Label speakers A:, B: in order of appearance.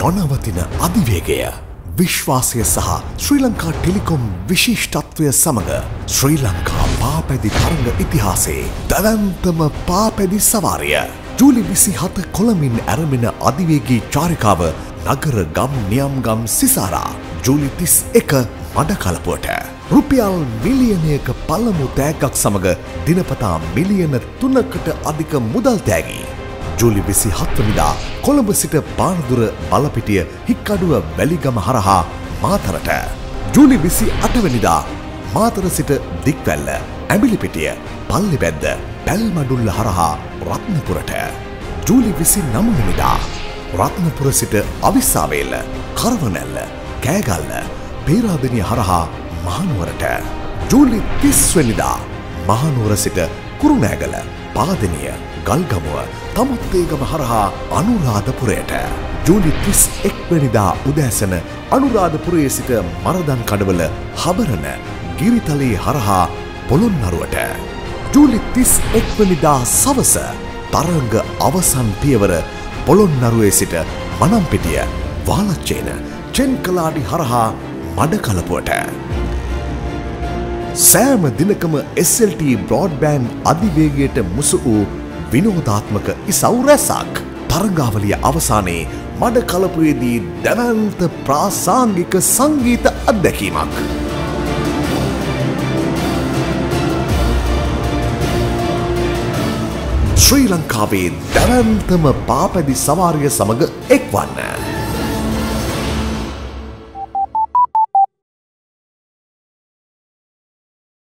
A: නොනවතින අධිවේගය විශ්වාසය සහ ශ්‍රී ලංකා ටෙලිකොම් විශිෂ්ටත්වය සමඟ ශ්‍රී ලංකා පාපැදි තරඟ ඉතිහාසේ දැවන්තම පාපැදි සවාරය ජූලි විසි හත කොළමින් ඇරමෙන අධිවේගී චාරිකාව නගර ගම් නියම්ගම් සිසාරා ජූලි තිස් එක මඩකලපුවට. රුපියල් මිලියනයක පළමු තෑගක් සමඟ දිනපතා මිලියන තුනකට අධික මුදල් තෑගී. ජූලි විසි හත්වනිදා කොළඹ සිට පානදුර බලපිටිය හික්කඩුව වැලිගම හරහා මාතරට. ජූලි විසි අටවනිදා මාතර සිට දික්වැල්ල ඇමිලිපිටිය පල්ලිබැද්ද පැල්මඩුල්ල හරහා රත්නපුරට. ජූලි විසි නමවනිදා රත්නපුර සිට අවිස්සාවේල්ල කරවනැල්ල කෑගල්ල පේරාදනය හරහා මහනුවරට. ජූලි තිස්වනිදා මහනුවර සිට කුරුණෑගල පාදනය ගල්ගමුව තමත්තේගම හරහා අනුරාධපුරයට. ජූලි තිස් එක්වැනිදා උදෑසන අනුරාධපුරයේ සිට මරදන් කඩවල හබරන ගිරිතලේ හරහා පොළොන්නරුවට. ජූලි තිස් එක්වනිදා සවස තරංග අවසන් පියවර පොළොන්නරුවේ සිට මනම්පිටිය වාලච්චේන චෙන්කලාඩි හරහා මඩකලපුවට. සෑම දිනකම SLT බ්‍රෝඩ්බෑන්් අධිවේගයට මුසු වූ විනෝධාත්මක ඉසව් රැසක් තරංගාවලිය අවසානයේ මඩ කලපුයේදී දැවන්ත ප්‍රාසාංගික සංගීත අත්දැකීමක්. ශ්‍රී ලංකාවේ දැවන්තම පාපැදි සවාරය සමඟ එක්වන්න.